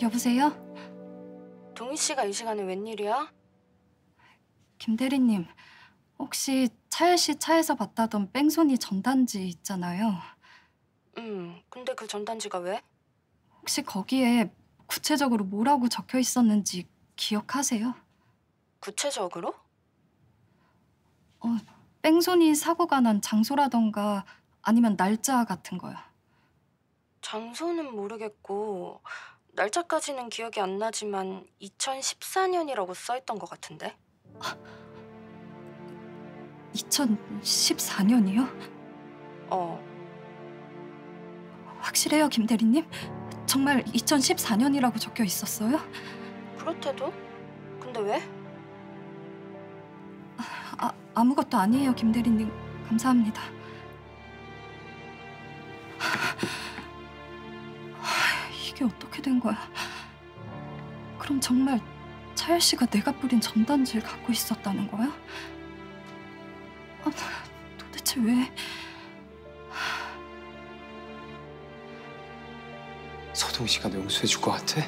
여보세요? 동희 씨가 이 시간에 웬일이야? 김 대리님, 혹시 차열 씨 차에서 봤다던 뺑소니 전단지 있잖아요. 음, 근데 그 전단지가 왜? 혹시 거기에 구체적으로 뭐라고 적혀 있었는지 기억하세요? 구체적으로? 어, 뺑소니 사고가 난 장소라던가 아니면 날짜 같은 거요. 장소는 모르겠고 날짜까지는 기억이 안 나지만 2014년이라고 써있던 것 같은데 2014년이요? 어 확실해요, 김 대리님? 정말 2014년이라고 적혀 있었어요? 그렇대도? 근데 왜? 아, 아무것도 아니에요, 김 대리님. 감사합니다. 이게 어떻게 된 거야? 그럼 정말 차열 씨가 내가 뿌린 전단지를 갖고 있었다는 거야? 아, 도대체 왜? 서동 씨가 너 용서해 줄 것 같아?